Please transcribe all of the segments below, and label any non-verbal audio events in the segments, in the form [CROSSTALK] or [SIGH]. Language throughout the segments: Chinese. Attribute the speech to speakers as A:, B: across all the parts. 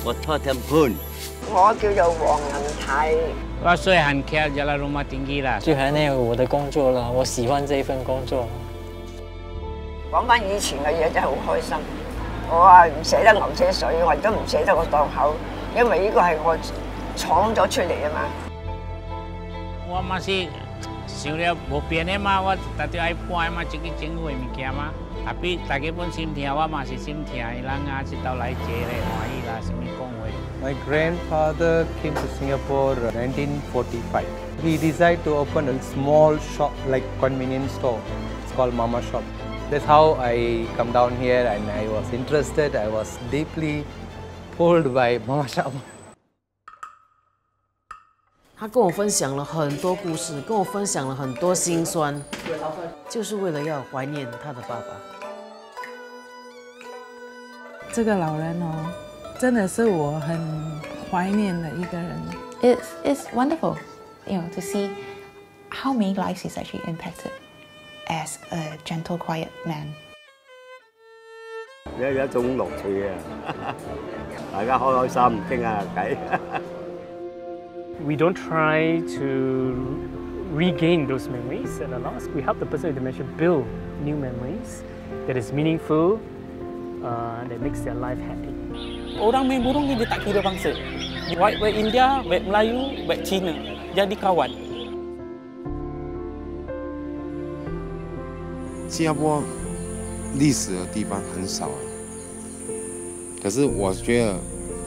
A: 我叫做黄仁泰。
B: 我虽然 keep 来罗马点机啦，
C: 最后呢，我的工作啦，我喜欢这份工作。
A: 讲翻以前嘅嘢真系好开心。我啊唔舍得流车水，我亦都唔舍得个档口，因为呢个系我闯咗出嚟啊嘛。
B: 我妈是少了冇变咧嘛，我特别爱铺喺嘛自己整个面镜啊嘛。
D: My grandfather came to Singapore 1945. Uh, he decided to open a small shop like convenience store. It's called Mama Shop. That's how I come down here and I was interested. I was deeply pulled by Mama Shop. [LAUGHS]
E: 他跟我分享了很多故事，跟我分享了很多心酸，就是为了要怀念他的爸爸。
F: 这个老人哦，真的是我很怀念的一个人。
G: It is wonderful, you know, to see how many lives is actually impacted as a gentle, quiet man.
H: 有有一种乐趣啊，大家开开心，倾下偈。
I: We don't try to regain those memories and alas, we help the person with dementia build new memories that is meaningful, uh, that makes their life happy.
J: Orang main burung ni dia tak kira bangsa. Baik baik India, baik Melayu, baik Cina. Jadi kawan.
K: 新加坡历史的地方很少啊，可是我觉得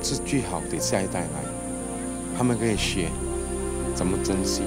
K: 是最好给下一代来， 他们可以学怎么珍惜。